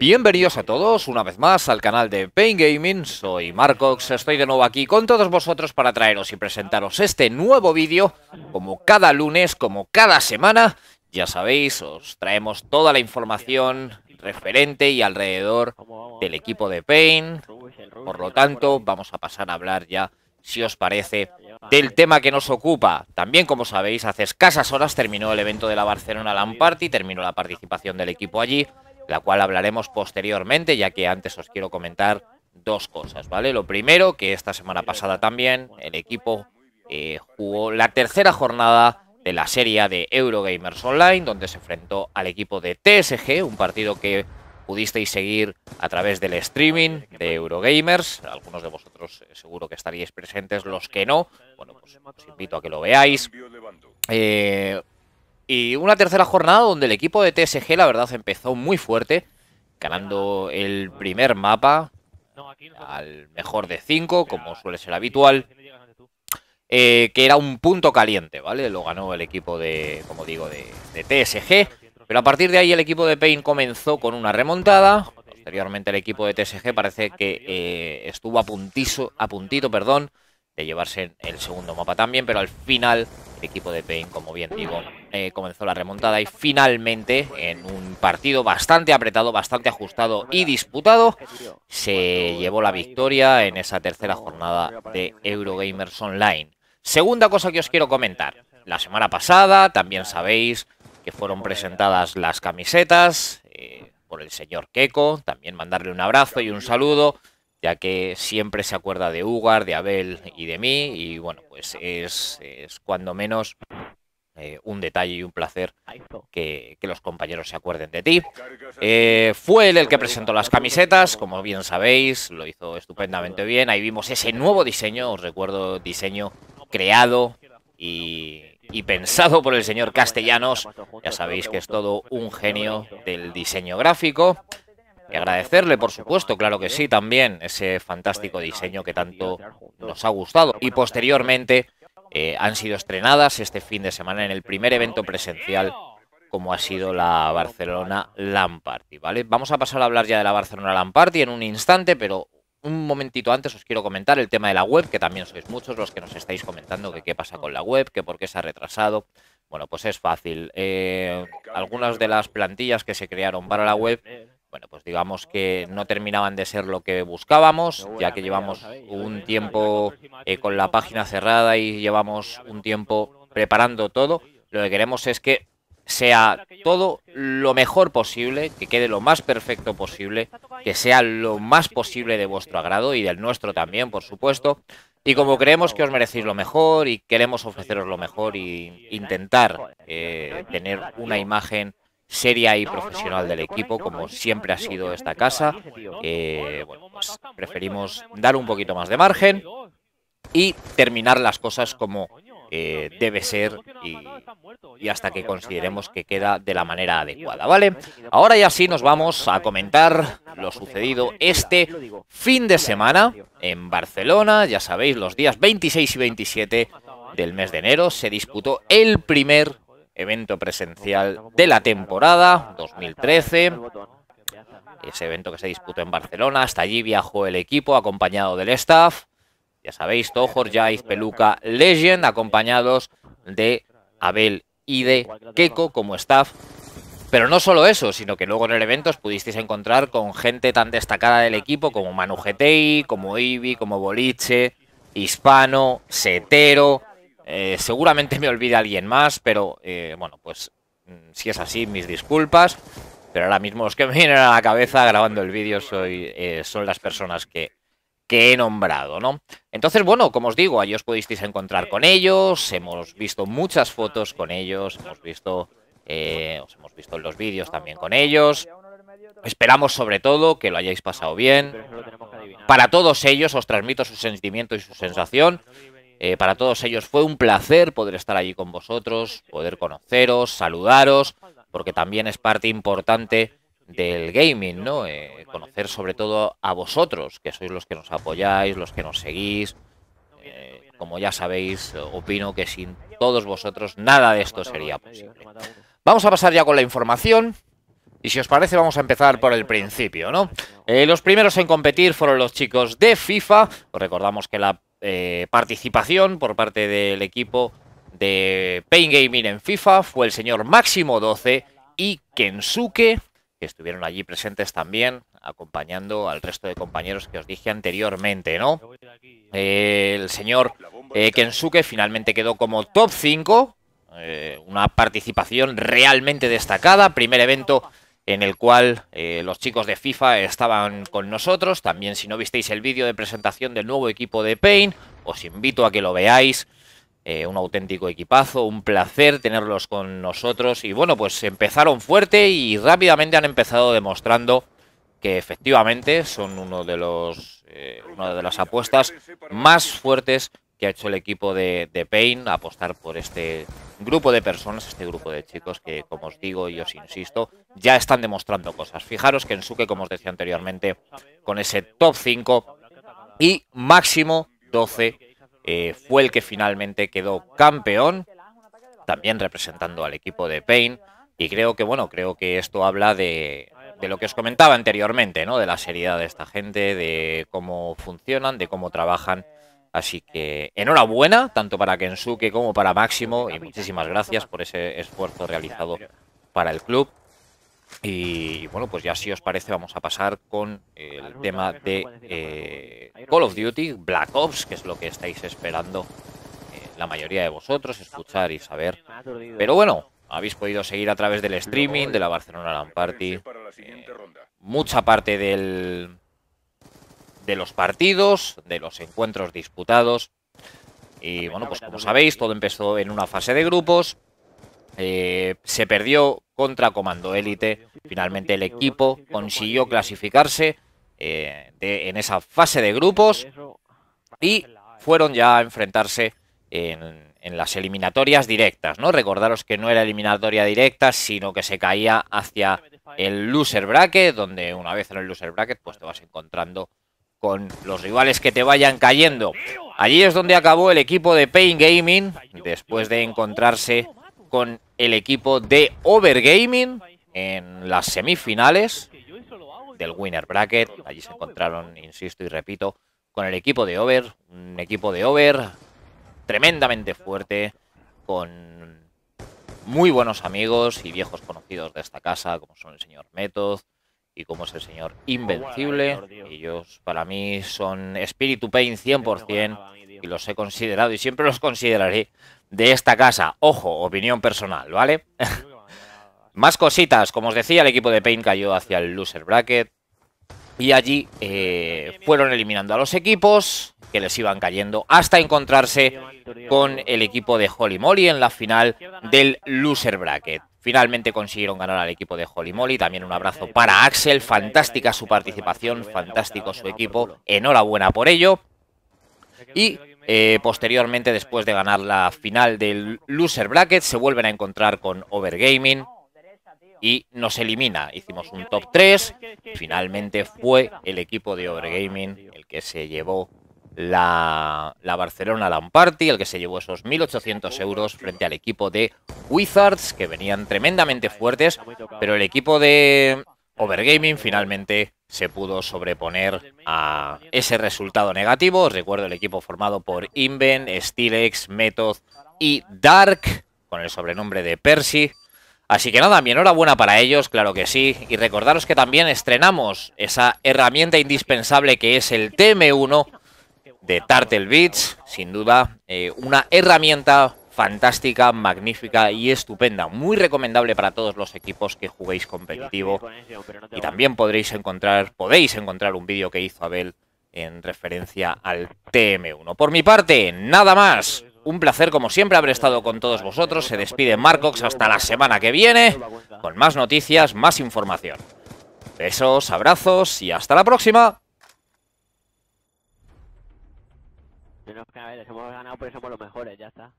Bienvenidos a todos una vez más al canal de Pain Gaming, soy Marcox, estoy de nuevo aquí con todos vosotros para traeros y presentaros este nuevo vídeo, como cada lunes, como cada semana, ya sabéis, os traemos toda la información referente y alrededor del equipo de Pain, por lo tanto vamos a pasar a hablar ya, si os parece, del tema que nos ocupa. También, como sabéis, hace escasas horas terminó el evento de la Barcelona LAN Party, terminó la participación del equipo allí, la cual hablaremos posteriormente, ya que antes os quiero comentar dos cosas, ¿vale? Lo primero, que esta semana pasada también el equipo eh, jugó la tercera jornada de la serie de Eurogamers Online, donde se enfrentó al equipo de TSG, un partido que pudisteis seguir a través del streaming de Eurogamers. Algunos de vosotros eh, seguro que estaríais presentes, los que no, bueno, pues os invito a que lo veáis. Eh, y una tercera jornada donde el equipo de TSG, la verdad, empezó muy fuerte, ganando el primer mapa al mejor de 5, como suele ser habitual. Eh, que era un punto caliente, ¿vale? Lo ganó el equipo de, como digo, de, TSG. Pero a partir de ahí el equipo de Pain comenzó con una remontada. Posteriormente el equipo de TSG parece que eh, estuvo a, puntizo, a puntito perdón, de llevarse el segundo mapa también, pero al final el equipo de Pain, como bien digo, eh, comenzó la remontada y finalmente en un partido bastante apretado, bastante ajustado y disputado, se llevó la victoria en esa tercera jornada de Eurogamers Online. Segunda cosa que os quiero comentar. La semana pasada también sabéis que fueron presentadas las camisetas eh, por el señor Keko. También mandarle un abrazo y un saludo ya que siempre se acuerda de Ugar, de Abel y de mí, y bueno, pues es, es cuando menos eh, un detalle y un placer que, los compañeros se acuerden de ti. Eh, fue él el que presentó las camisetas, como bien sabéis, lo hizo estupendamente bien. Ahí vimos ese nuevo diseño, os recuerdo, diseño creado y, y pensado por el señor Castellanos. Ya sabéis que es todo un genio del diseño gráfico. Y agradecerle, por supuesto, claro que sí, también ese fantástico diseño que tanto nos ha gustado. Y posteriormente eh, han sido estrenadas este fin de semana en el primer evento presencial como ha sido la Barcelona LAN Party, ¿vale? Vamos a pasar a hablar ya de la Barcelona LAN Party en un instante, pero un momentito antes os quiero comentar el tema de la web, que también sois muchos los que nos estáis comentando que qué pasa con la web, que por qué se ha retrasado. Bueno, pues es fácil. Eh, algunas de las plantillas que se crearon para la web bueno, pues digamos que no terminaban de ser lo que buscábamos, ya que llevamos un tiempo eh, con la página cerrada y llevamos un tiempo preparando todo. Lo que queremos es que sea todo lo mejor posible, que quede lo más perfecto posible, que sea lo más posible de vuestro agrado y del nuestro también, por supuesto. Y como creemos que os merecéis lo mejor y queremos ofreceros lo mejor y intentar eh, tener una imagen seria y profesional del equipo, como siempre ha sido esta casa. Eh, pues preferimos dar un poquito más de margen y terminar las cosas como eh, debe ser y, hasta que consideremos que queda de la manera adecuada, ¿vale? Ahora ya sí nos vamos a comentar lo sucedido este fin de semana en Barcelona, ya sabéis, los días 26 y 27 del mes de enero se disputó el primer evento presencial de la temporada 2013. Ese evento que se disputó en Barcelona. Hasta allí viajó el equipo acompañado del staff. Ya sabéis, Tojor, Jaiz, Peluca, Legend, acompañados de Abel y de Keko como staff. Pero no solo eso, sino que luego en el evento os pudisteis encontrar con gente tan destacada del equipo como Manu GTI, como Ibi, como Boliche, Hispano, Setero, eh, seguramente me olvide alguien más, pero eh, bueno, pues mm, si es así, mis disculpas. Pero ahora mismo los que me vienen a la cabeza grabando el vídeo soy, eh, son las personas que, que he nombrado, ¿no? Entonces, bueno, como os digo, allí os pudisteis encontrar con ellos, hemos visto muchas fotos con ellos, hemos visto, os hemos visto en los vídeos también con ellos. Esperamos sobre todo que lo hayáis pasado bien. Para todos ellos os transmito su sentimiento y su sensación. Eh, para todos ellos fue un placer poder estar allí con vosotros, poder conoceros, saludaros, porque también es parte importante del gaming, ¿no? Eh, conocer sobre todo a vosotros, que sois los que nos apoyáis, los que nos seguís. Eh, como ya sabéis, opino que sin todos vosotros nada de esto sería posible. Vamos a pasar ya con la información. Y si os parece, vamos a empezar por el principio, ¿no? Los primeros en competir fueron los chicos de FIFA. Os recordamos que la eh, participación por parte del equipo de Pain Gaming en FIFA fue el señor Máximo 12 y Kensuke, que estuvieron allí presentes también, acompañando al resto de compañeros que os dije anteriormente, ¿no? el señor eh, Kensuke finalmente quedó como top 5, una participación realmente destacada, primer evento en el cual eh, los chicos de FIFA estaban con nosotros. También si no visteis el vídeo de presentación del nuevo equipo de Pain, os invito a que lo veáis. Eh, un auténtico equipazo, un placer tenerlos con nosotros. Y bueno, pues empezaron fuerte y rápidamente han empezado demostrando que efectivamente son uno de los, eh, una de las apuestas más fuertes que ha hecho el equipo de, de Pain, apostar por este grupo de personas, este grupo de chicos que, como os digo y os insisto, ya están demostrando cosas. Fijaros que en Suke, como os decía anteriormente, con ese top 5 y máximo 12, eh, fue el que finalmente quedó campeón, también representando al equipo de Pain. Y creo que, bueno, creo que esto habla de, de lo que os comentaba anteriormente, ¿no? De la seriedad de esta gente, de cómo funcionan, de cómo trabajan Así que enhorabuena, tanto para Kensuke como para Máximo, y muchísimas gracias por ese esfuerzo realizado para el club. Y bueno, pues ya si os parece vamos a pasar con el tema de eh, Call of Duty, Black Ops, que es lo que estáis esperando eh, la mayoría de vosotros, escuchar y saber. Pero bueno, habéis podido seguir a través del streaming de la Barcelona LAN Party. Eh, mucha parte del, de los partidos, de los encuentros disputados. Y bueno, pues como sabéis, todo empezó en una fase de grupos. Eh, se perdió contra Comando Élite. Finalmente el equipo consiguió clasificarse eh, en esa fase de grupos. Y fueron ya a enfrentarse en, en, las eliminatorias directas, ¿no? Recordaros que no era eliminatoria directa, sino que se caía hacia el loser bracket, donde una vez en el loser bracket, pues te vas encontrando con los rivales que te vayan cayendo. Allí es donde acabó el equipo de Pain Gaming, después de encontrarse con el equipo de Overgaming en las semifinales del Winner Bracket. Allí se encontraron, insisto y repito, con el equipo de Over, un equipo de Over tremendamente fuerte, con muy buenos amigos y viejos conocidos de esta casa, como son el señor Method, y como es el señor Invencible. Ellos para mí son Espíritu Pain 100% y los he considerado y siempre los consideraré de esta casa. Ojo, opinión personal, ¿vale? Más cositas, como os decía, el equipo de Pain cayó hacia el loser bracket y allí eh, fueron eliminando a los equipos que les iban cayendo hasta encontrarse con el equipo de Holy Moly en la final del loser bracket. Finalmente consiguieron ganar al equipo de Holy Moly. También un abrazo para Axel. Fantástica su participación, fantástico su equipo. Enhorabuena por ello. Y eh, posteriormente, después de ganar la final del Loser Bracket, se vuelven a encontrar con Overgaming y nos elimina. Hicimos un top 3. Finalmente fue el equipo de Overgaming el que se llevó la, Barcelona LAN Party, el que se llevó esos 1.800 euros frente al equipo de Wizards, que venían tremendamente fuertes, pero el equipo de Overgaming finalmente se pudo sobreponer a ese resultado negativo. Os recuerdo el equipo formado por Inven, Stilex, Method y Dark, con el sobrenombre de Percy. Así que nada, mi enhorabuena para ellos, claro que sí. Y recordaros que también estrenamos esa herramienta indispensable que es el TM1 de Turtle Beach, sin duda, eh, una herramienta fantástica, magnífica y estupenda. Muy recomendable para todos los equipos que juguéis competitivo. Y también podréis encontrar, podéis encontrar un vídeo que hizo Abel en referencia al TM1. Por mi parte, nada más. Un placer, como siempre, haber estado con todos vosotros. Se despide Marcox hasta la semana que viene, con más noticias, más información. Besos, abrazos y hasta la próxima. No, a ver, hemos ganado, pero somos los mejores, ya está.